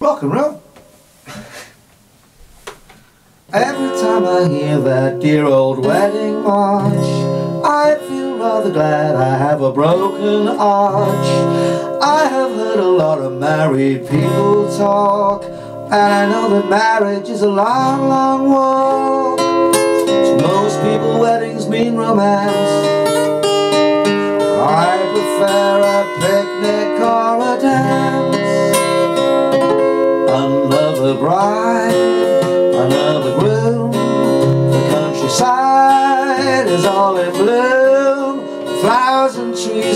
rock and roll. Every time I hear that dear old wedding march, I feel rather glad I have a broken arch. I have heard a lot of married people talk, and I know that marriage is a long, long walk. To most people, weddings mean romance. I prefer a picnic or a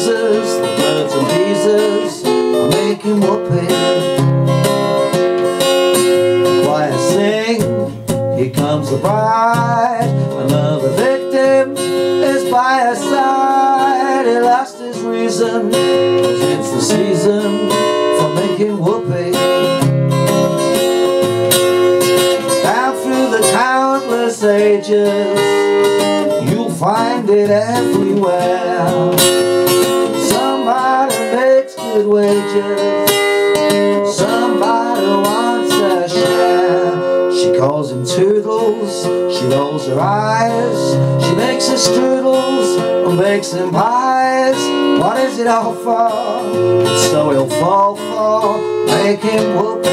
trees, the birds and bees are making whoopee. I sing, here comes the bride. Another victim is by her side. He lost his reason, 'cause it's the season for making whoopee. Down through the countless ages, you'll find it everywhere. Good wages, somebody wants a share. She calls him Toodles, she rolls her eyes, she makes his strudels and makes him pies. What is it all for? So he'll fall for making whoopee.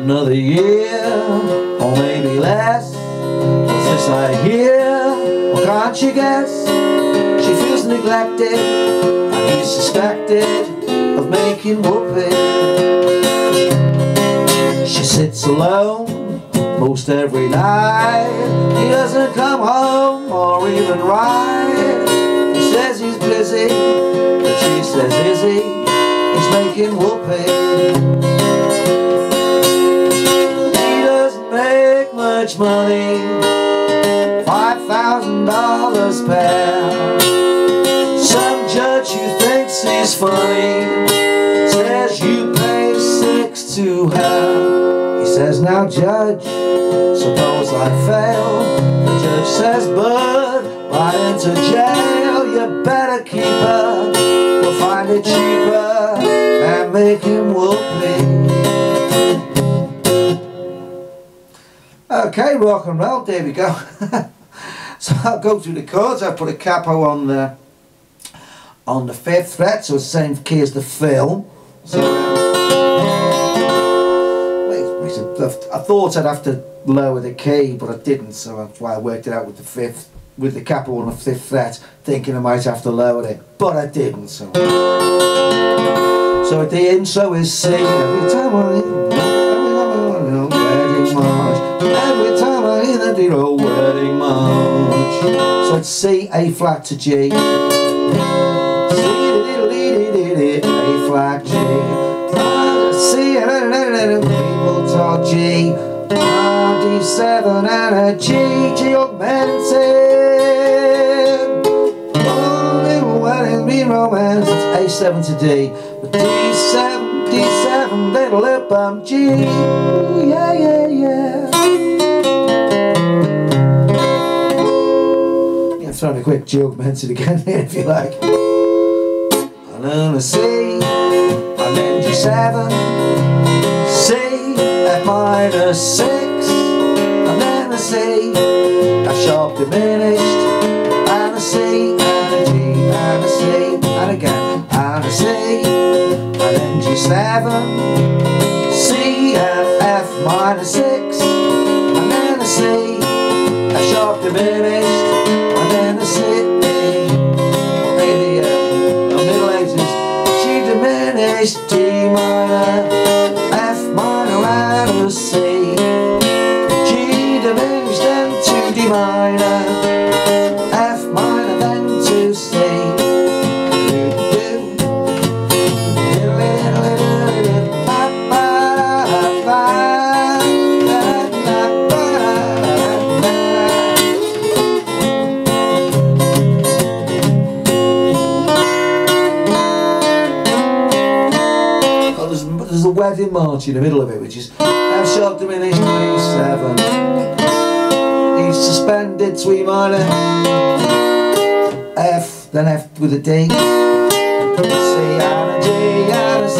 Another year, I hear? Or can't you guess? She feels neglected And he's suspected of making whoopee She sits alone most every night He doesn't come home or even write He says he's busy But she says is he? He's making make much money thousand dollars pair Some judge who thinks he's funny. Says you pay six to her He says now judge Suppose I fail. The judge says bud Right into jail? You better keep her we'll find it cheaper Than making whoopee. Okay, rock and roll, there we go. so I'll go through the chords, I'll put a capo on the on the fifth fret, so it's the same key as the fill. So, um, I thought I'd have to lower the key, but I didn't, so that's why I worked it out with the fifth, with the capo on the fifth fret, thinking I might have to lower it, but I didn't, so. So the intro is C, every time I It's C, A flat to G. A flat G. C, people talk G. D7 and a G, G augmented. Oh, be romance. It's A7 to D. But D7, D7, little lip bump G. Yeah, yeah, yeah. In a quick G augmented again if you like. And then a C, and then G7, C, F minor 6, and then a C, a sharp diminished, and and a G, and a C, and again, and a C, and then G7, C, and F minor 6, and then C, a sharp diminished, D minor, F minor, then to C. Oh, there's, there's a wedding march in the middle of it, which is F sharp diminished B7. Suspended three minor. F, then F with a D. C and a G and a C.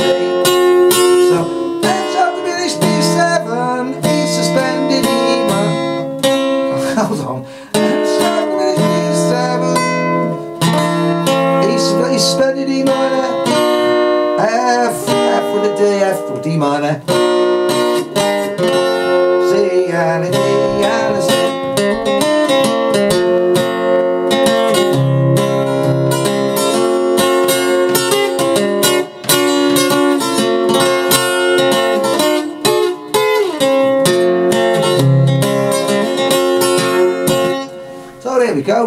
So F sharp diminished D7, E suspended E minor. Hold on. F sharp diminished D7, E suspended E minor. F, F with a D, F with D minor.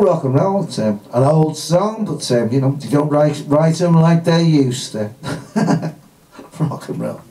rock and roll, Tim. An old song, but Tim, you know, you don't write, write them like they used to. rock and roll.